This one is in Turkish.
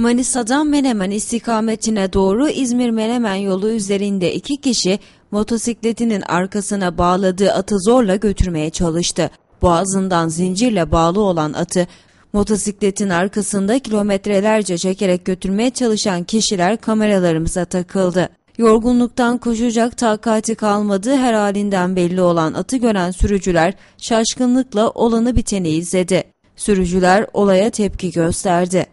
Manisa'dan Menemen istikametine doğru İzmir-Menemen yolu üzerinde iki kişi motosikletinin arkasına bağladığı atı zorla götürmeye çalıştı. Boğazından zincirle bağlı olan atı motosikletin arkasında kilometrelerce çekerek götürmeye çalışan kişiler kameralarımıza takıldı. Yorgunluktan koşacak takati kalmadığı her halinden belli olan atı gören sürücüler şaşkınlıkla olanı biteni izledi. Sürücüler olaya tepki gösterdi.